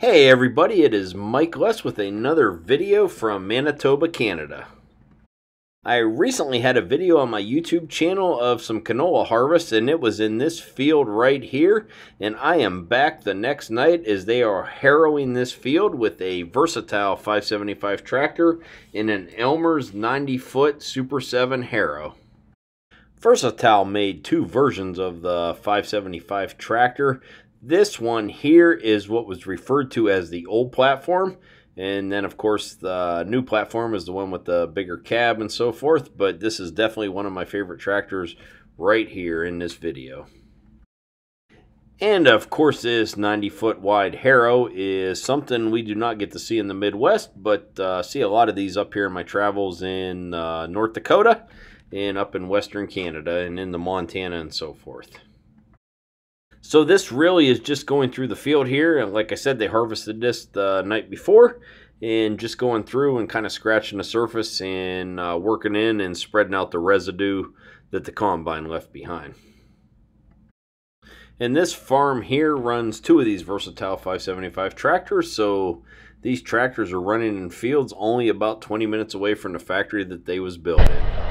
Hey everybody, it is Mike Less with another video from Manitoba, Canada. I recently had a video on my YouTube channel of some canola harvest and it was in this field right here and I am back the next night as they are harrowing this field with a versatile 575 tractor in an Elmer's 90 foot Super 7 harrow. Versatile made two versions of the 575 tractor. This one here is what was referred to as the old platform. And then, of course, the new platform is the one with the bigger cab and so forth. But this is definitely one of my favorite tractors right here in this video. And of course, this 90 foot wide harrow is something we do not get to see in the Midwest, but uh, see a lot of these up here in my travels in uh, North Dakota and up in Western Canada and in the Montana and so forth. So this really is just going through the field here. And like I said, they harvested this the night before and just going through and kind of scratching the surface and uh, working in and spreading out the residue that the combine left behind. And this farm here runs two of these Versatile 575 tractors. So these tractors are running in fields only about 20 minutes away from the factory that they was built in.